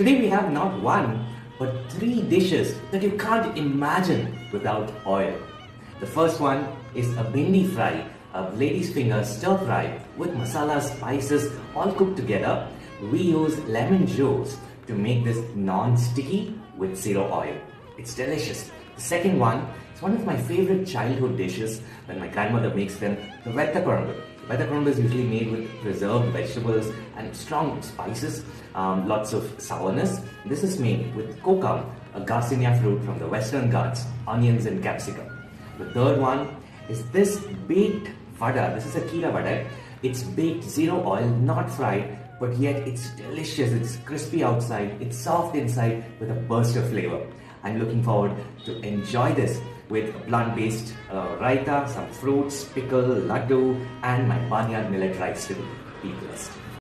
Today we have not one, but three dishes that you can't imagine without oil. The first one is a bhindi fry, a lady's finger stir fry with masala spices all cooked together. We use lemon juice to make this non-sticky with zero oil. It's delicious. The second one is one of my favorite childhood dishes when my grandmother makes them, the vatha kuzhambu. Kuzhambu is usually made with preserved vegetables and strong spices, um, lots of sourness. This is made with kokam, a Garcinia fruit from the Western Ghats, onions and capsicum. The third one is this baked vada. This is a kila vada. It's baked zero oil, not fried, but yet it's delicious. It's crispy outside, it's soft inside with a burst of flavor. I'm looking forward to enjoy this with plant-based uh, raita, some fruits, pickle, laddu, and my barnyard millet rice too. Be blessed.